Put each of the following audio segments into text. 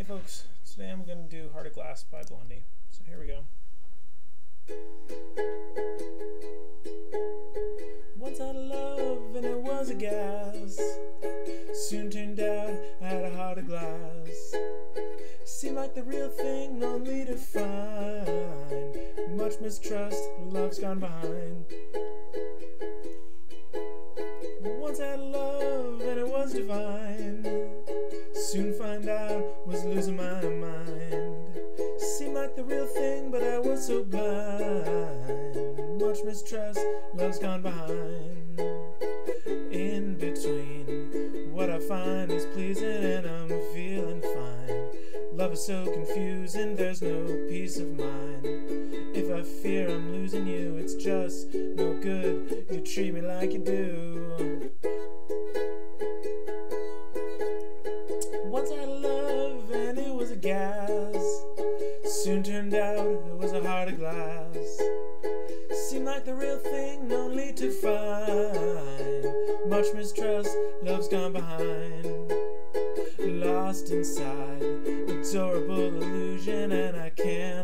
Hey folks, today I'm going to do Heart of Glass by Blondie. So here we go. Once I had love and it was a gas. Soon turned out I had a heart of glass. Seemed like the real thing, only to find much mistrust, love's gone behind. Once I had love and it was divine. Soon find out was losing my mind. Seemed like the real thing, but I was so blind. Much mistrust, love's gone behind. In between, what I find is pleasing and I'm feeling fine. Love is so confusing, there's no peace of mind. If I fear I'm losing you, it's just no good. You treat me like you do. Gas. Soon turned out it was a heart of glass. Seemed like the real thing, only to find much mistrust, love's gone behind. Lost inside, adorable illusion, and I cannot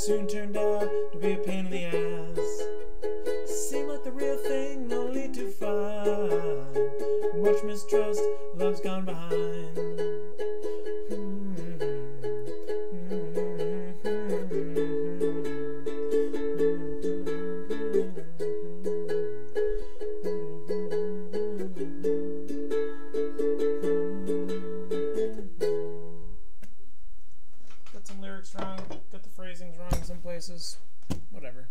Soon turned out to be a pain in the ass. Seemed like the real thing, only to find much mistrust, love's gone behind. Some lyrics wrong, got the phrasings wrong in some places, whatever.